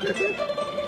¿Qué